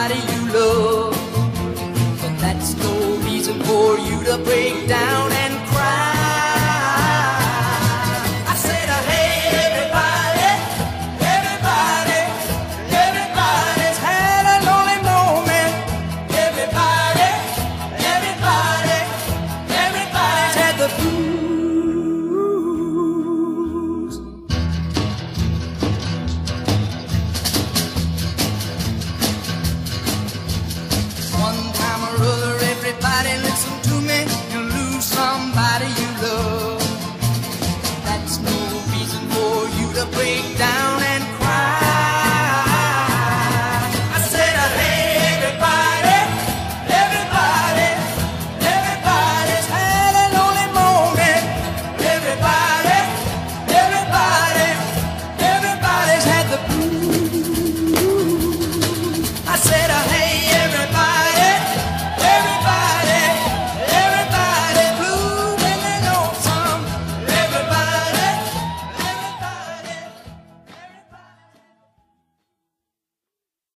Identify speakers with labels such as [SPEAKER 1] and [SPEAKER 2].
[SPEAKER 1] somebody you love. But that's no reason for you to break down